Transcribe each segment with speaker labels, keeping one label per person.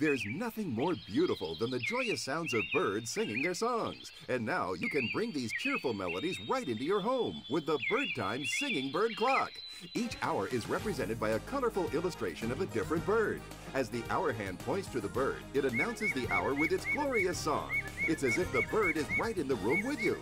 Speaker 1: There's nothing more beautiful than the joyous sounds of birds singing their songs. And now you can bring these cheerful melodies right into your home with the Bird Time Singing Bird Clock. Each hour is represented by a colorful illustration of a different bird. As the hour hand points to the bird, it announces the hour with its glorious song. It's as if the bird is right in the room with you.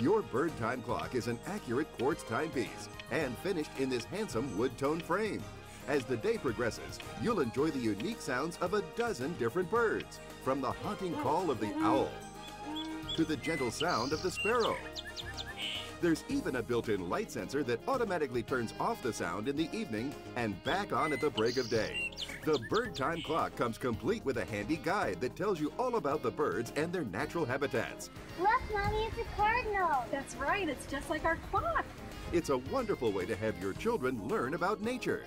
Speaker 1: Your Bird Time Clock is an accurate quartz timepiece and finished in this handsome wood tone frame. As the day progresses, you'll enjoy the unique sounds of a dozen different birds, from the haunting call of the owl to the gentle sound of the sparrow. There's even a built-in light sensor that automatically turns off the sound in the evening and back on at the break of day. The Bird Time Clock comes complete with a handy guide that tells you all about the birds and their natural habitats.
Speaker 2: Look, Mommy, it's a cardinal.
Speaker 3: That's right, it's just like our clock.
Speaker 1: It's a wonderful way to have your children learn about nature.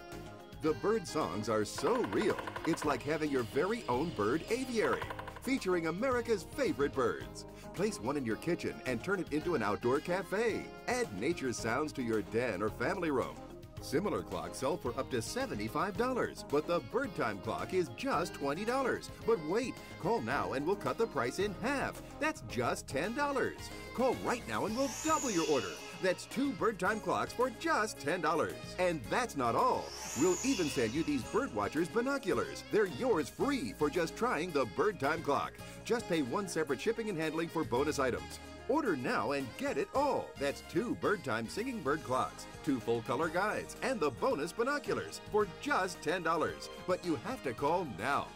Speaker 1: The bird songs are so real, it's like having your very own bird aviary, featuring America's favorite birds. Place one in your kitchen and turn it into an outdoor cafe. Add nature sounds to your den or family room. Similar clocks sell for up to $75, but the Bird Time clock is just $20. But wait, call now and we'll cut the price in half. That's just $10. Call right now and we'll double your order. That's two bird time clocks for just $10. And that's not all. We'll even send you these Birdwatchers binoculars. They're yours free for just trying the bird time clock. Just pay one separate shipping and handling for bonus items. Order now and get it all. That's two bird time singing bird clocks, two full color guides, and the bonus binoculars for just $10. But you have to call now.